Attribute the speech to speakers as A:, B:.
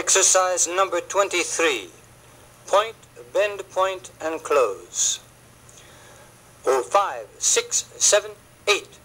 A: Exercise number 23. Point, bend point, and close. Oh, five, six, seven, eight.